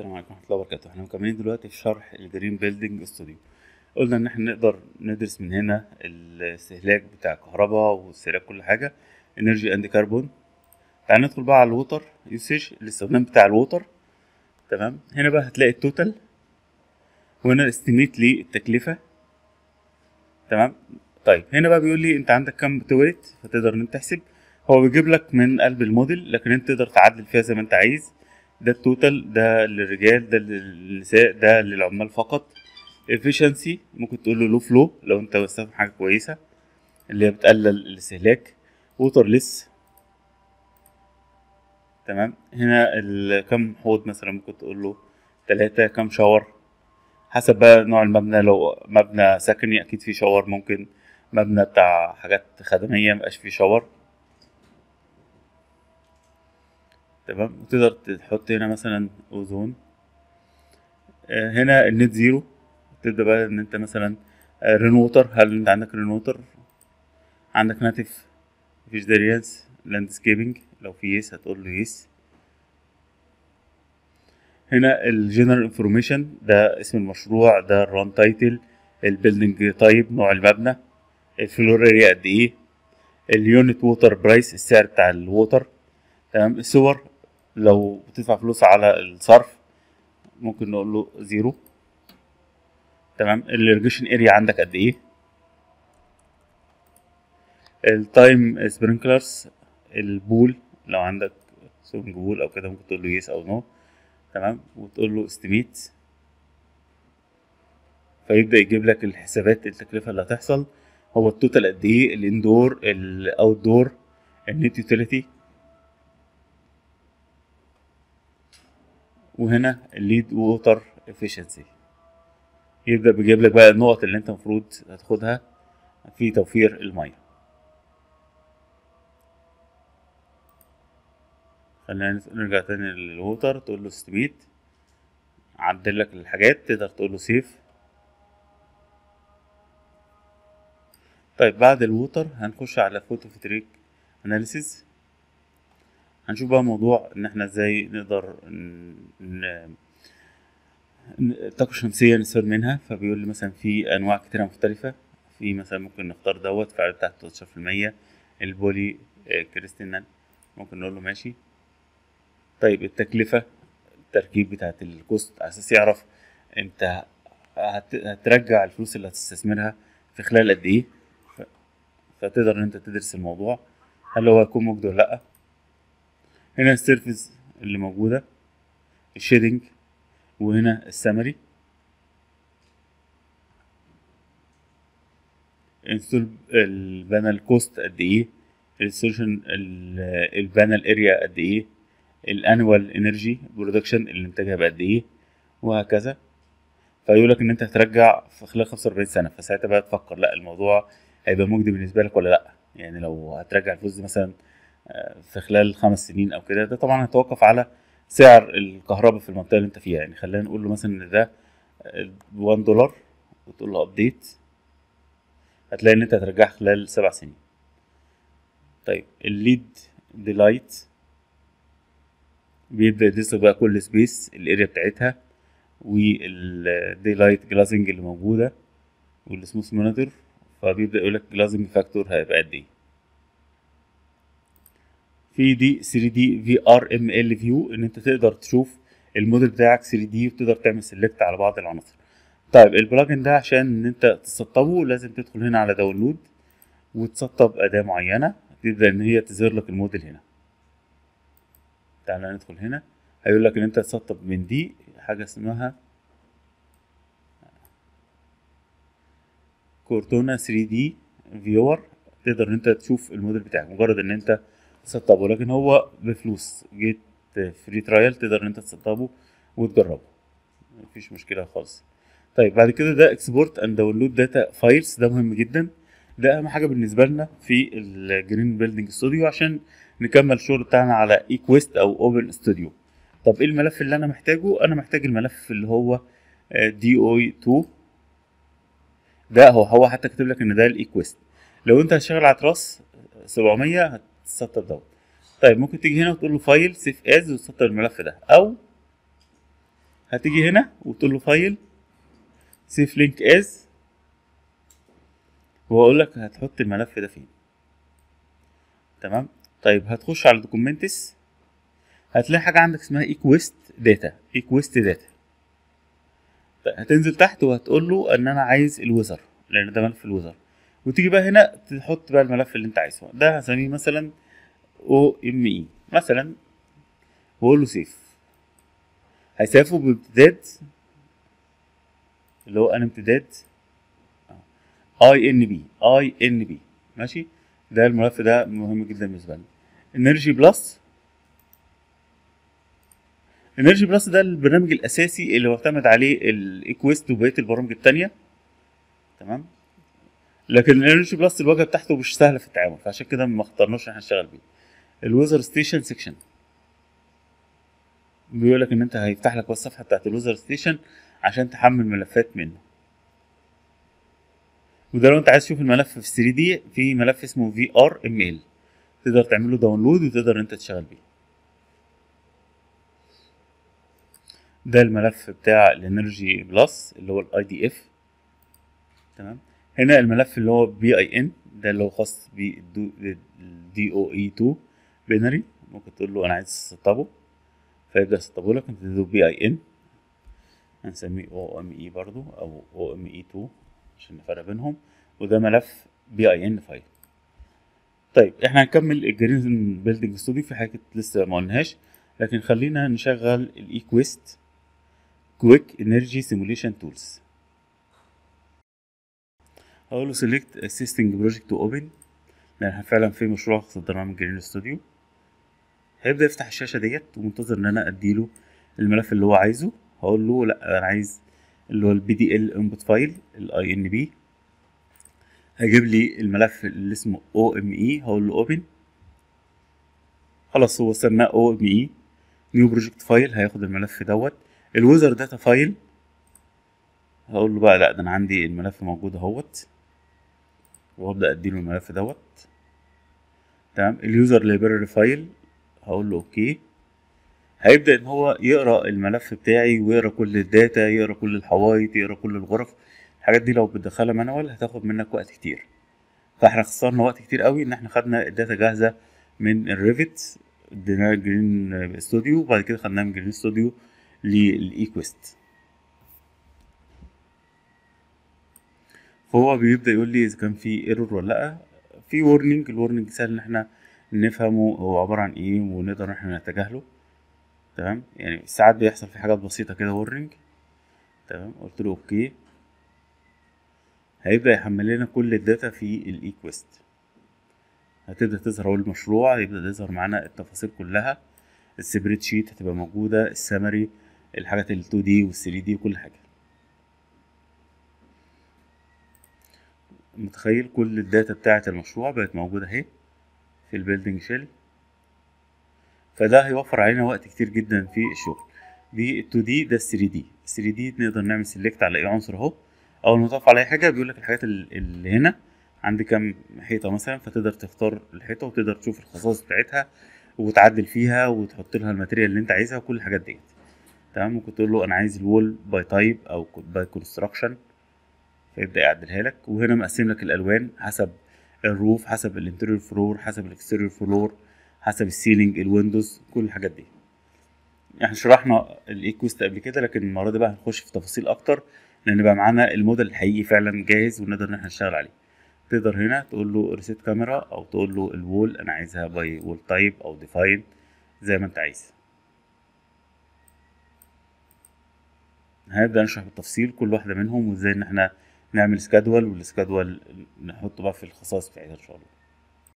السلام عليكم ورحمة الله وبركاته. إحنا مكملين دلوقتي في شرح ال Green Building Studio قلنا إن إحنا نقدر ندرس من هنا الاستهلاك بتاع الكهرباء واستهلاك كل حاجة energy and carbon تعال ندخل بقى على ال water usage الاستخدام بتاع ال water. تمام؟ هنا بقى هتلاقي ال total وهنا estimate للتكلفة تمام؟ طيب هنا بقى بيقول لي أنت عندك كام toilet فتقدر إن أنت تحسب. هو بيجيب لك من قلب الموديل لكن أنت تقدر تعدل فيها زي ما أنت عايز. ده ال total ده للرجال ده للنساء ده للعمال فقط. Efficiency ممكن تقول له low flow لو انت بتستخدم حاجة كويسة اللي هي بتقلل الاستهلاك. waterless تمام؟ هنا كم حوض مثلا ممكن تقول له تلاتة كم shower حسب بقى نوع المبنى لو مبنى سكني أكيد فيه shower ممكن. مبنى بتاع حاجات خدمية مبقاش فيه shower تمام؟ وتقدر تحط هنا مثلا أوزون. آه، هنا ال net zero. تبدأ بقى إن أنت مثلا rain water. هل أنت عندك rain water؟ عندك native vegetation landscaping لو في yes هتقول له yes. هنا ال general information ده اسم المشروع ده ال run title ال building type نوع المبنى. ال floor area قد إيه؟ ال unit water price السعر بتاع ال water تمام؟ ال sewer لو بتدفع فلوس على الصرف ممكن نقول له zero. تمام؟ ال irrigation area عندك قد إيه؟ ال timed sprinklers ال pool لو عندك swimming pool أو كده ممكن تقول له yes أو no تمام؟ وتقول له estimate فيبدأ يجيب لك الحسابات التكلفة اللي هتحصل. هو ال total قد إيه؟ ال indoor ال outdoor ال net utility وهنا ال LEED water efficiency يبدأ بيجيب لك بقى النقط اللي انت المفروض هتاخدها في توفير المية. خلينا نرجع تاني لل water تقول له estimate عدل لك الحاجات تقدر تقول له save طيب بعد ال water هنخش على photovoltaic analysis هنشوف بقى موضوع إن إحنا إزاي نقدر ن... الطاقة الشمسية نستفاد منها. فبيقول لي مثلا في أنواع كتيرة مختلفة. في مثلا ممكن نختار دوت فعالية بتاعت 13% ال poly آه، crystalline. ممكن نقول له ماشي. طيب التكلفة التركيب بتاعت ال cost على أساس يعرف أنت هت... هترجع الفلوس اللي هتستثمرها في خلال قد إيه. فتقدر إن أنت تدرس الموضوع. هل هو هيكون مجدي ولا لأ؟ هنا ال surface اللي موجودة ال shading وهنا ال summary. installed ال panel cost قد إيه ال solution ال panel area قد إيه ال annual energy production اللي انتاجها بقد إيه وهكذا. فيقول لك إن أنت هترجع في خلال 45 سنة فساعتها بقى تفكر لأ الموضوع هيبقى مجدي بالنسبة لك ولا لأ؟ يعني لو هترجع الفلوس دي مثلا في خلال خمس سنين أو كده ده طبعا هيتوقف على سعر الكهرباء في المنطقة اللي أنت فيها. يعني خلينا نقول له مثلا إن ده 1 دولار وتقول له update هتلاقي إن أنت هترجعها خلال سبع سنين. طيب ال LEED daylight بيبدأ يدرس بقى كل space ال area بتاعتها وال daylight glazing اللي موجودة وال smooth monitor فبيبدأ يقول لك glazing factor هيبقى قد إيه. في دي 3 دي في ار ام ال فيو إن أنت تقدر تشوف الموديل بتاعك 3D وتقدر تعمل select على بعض العناصر. طيب ال plugin ده عشان إن أنت تسطبه لازم تدخل هنا على download وتسطب أداة معينة تبدأ إن هي تظهر لك الموديل هنا. تعالى ندخل هنا. هيقول لك إن أنت تسطب من دي حاجة اسمها Cortona 3D Viewer تقدر إن أنت تشوف الموديل بتاعك. مجرد إن أنت تسطبه لكن هو بفلوس. get free trial تقدر إن أنت تسطبه وتجربه. مفيش مشكلة خالص. طيب بعد كده ده export and download data files ده مهم جدا. ده أهم حاجة بالنسبة لنا في ال Green Building Studio عشان نكمل الشغل بتاعنا على eQUEST أو OpenStudio طب إيه الملف اللي أنا محتاجه؟ أنا محتاج الملف اللي هو DOE 2 ده هو هو حتى كاتب لك إن ده ال eQUEST لو أنت هتشتغل على TRACE 700 هتسطب دوت. طيب ممكن تيجي هنا وتقول له file save as وتسطب الملف ده أو هتيجي هنا وتقول له file save link as واقول لك هتحط الملف ده فين. تمام؟ طيب هتخش على documents هتلاقي حاجة عندك اسمها eQUEST data eQUEST data هتنزل تحت وهتقول له إن أنا عايز ال weather لأن ده ملف ال weather. وتيجي بقى هنا تحط بقى الملف اللي انت عايزه. ده هسميه مثلا OME مثلا واقول له save. هي save ه بامتداد اللي هو أنا امتداد. اي ان بي اي ان بي ماشي؟ ده الملف ده مهم جدا بالنسبة لنا. EnergyPlus EnergyPlus ده البرنامج الأساسي اللي معتمد عليه ال eQUEST وبقية البرامج التانية. تمام؟ لكن ال EnergyPlus الواجهة بتاعته مش سهلة في التعامل فعشان كده ما اخترناش إن إحنا نشتغل بيه. ال weather station section بيقول لك إن أنت هيفتح لك الصفحه بتاعت ال weather station عشان تحمل ملفات منه. وده لو أنت عايز تشوف الملف في 3D في ملف اسمه VRML تقدر تعمل له download وتقدر أنت تشتغل بيه. ده الملف بتاع ال EnergyPlus اللي هو ال IDF تمام؟ هنا الملف اللي هو BIN ده اللي هو خاص بال DOE 2 binary ممكن تقول له أنا عايز اسطبه فيبدأ يسطبه لك أنت تدوس بي اي ان هنسميه أو ام اي برضو أو OME 2 عشان نفرق بينهم. وده ملف BIN file طيب إحنا هنكمل ال Green Building Studio في حاجات لسه ما قلناهاش. لكن خلينا نشغل ال eQUEST quick energy simulation tools هقول له select existing project to open لأن إحنا فعلا في مشروع صدرناه من Green Studio هيبدأ يفتح الشاشة ديت ومنتظر إن أنا اديله الملف اللي هو عايزه. هقول له لأ أنا عايز اللي هو ال BDL input file ال INP هيجيب لي الملف اللي اسمه OME هقول له open خلاص هو سماه OME new project file هياخد الملف دوت. ال weather data file هقول له بقى لأ ده أنا عندي الملف موجود أهوت. وابدأ أديله الملف دوت. تمام؟ ال user library file هقول له okay. هيبدأ إن هو يقرأ الملف بتاعي ويقرأ كل ال data يقرأ كل الحوايط يقرأ كل الغرف. الحاجات دي لو بتدخلها manual هتاخد منك وقت كتير. فإحنا خسرنا وقت كتير قوي إن إحنا خدنا ال data جاهزة من ال Revit اديناها Green Studio وبعد كده خدناها من Green Studio لل eQUEST فهو بيبدأ يقول لي إذا كان في error ولا لأ في warning ال warning سهل إن إحنا نفهمه هو عبارة عن إيه ونقدر إن إحنا نتجاهله. تمام؟ يعني ساعات بيحصل في حاجات بسيطة كده warning تمام؟ قلت له okay. هيبدأ يحمل لنا كل ال data في ال eQUEST هتبدأ تظهر أول المشروع يبدأ يظهر معانا التفاصيل كلها. ال spreadsheet هتبقى موجودة السمري الحاجات ال 2D وال 3D وكل حاجة. متخيل كل ال data بتاعه المشروع بقت موجودة اهي في ال building shell. فده هيوفر علينا وقت كتير جدا في الشغل. دي ال 2D ده ال 3D. ال 3D نقدر نعمل select على اي عنصر اهو. أول ما تقف على أي حاجة بيقول لك الحاجات اللي هنا. عندي كام حيطة مثلا؟ فتقدر تختار الحيطة وتقدر تشوف الخصائص بتاعتها وتعدل فيها وتحط لها ال material اللي انت عايزها وكل الحاجات ديت. تمام؟ ممكن تقول له أنا عايز ال wall by type أو by construction فيبدا يعدلها لك. وهنا مقسم لك الألوان حسب ال roof حسب ال interior floor حسب ال exterior floor حسب ال ceiling ال windows كل الحاجات دي. إحنا شرحنا ال eQUEST قبل كده لكن المرة دي بقى هنخش في تفاصيل أكتر لأن بقى معانا الموديل الحقيقي فعلا جاهز ونقدر إن إحنا نشتغل عليه. تقدر هنا تقول له reset camera أو تقول له ال wall أنا عايزها by wall type أو define زي ما أنت عايز. هنبدأ نشرح بالتفصيل كل واحدة منهم وإزاي إن إحنا نعمل schedule وال schedule نحطه بقى في الخصائص بتاعتها إن شاء الله.